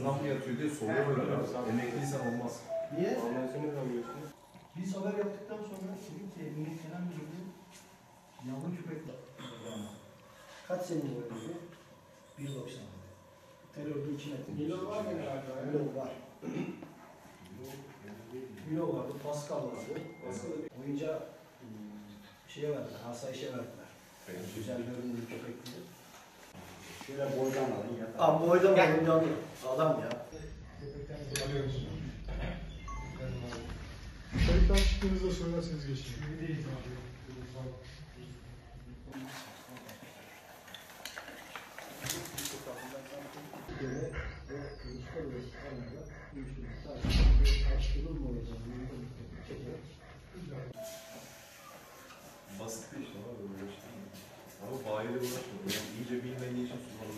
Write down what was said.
Sınav mı yatıyor diye soruyorlar abi. Emekli insan olmaz. Niye? Anlayışını ne alıyorsun? Biz haber yaptıktan sonra dedim ki Emniyet Genel Müdürlüğü yavru köpek var. Kaç senin boyu dedi? 1.90. Terörde 2 metre. Milo var mı herhalde? Milo var. Milo vardı, Pascal vardı. Oyunca ıı, şeye verdiler, asayişe verdiler. Güzel görünümlü köpek diye. Şöyle boydan alın ya. Abi boydan boyundan adam ya. Kayıttan çıktığınızda söylerseniz geçin. Türkiye'de ve uluslararası alanlarda uyuşturucu takip açtırılmayacağını çekerek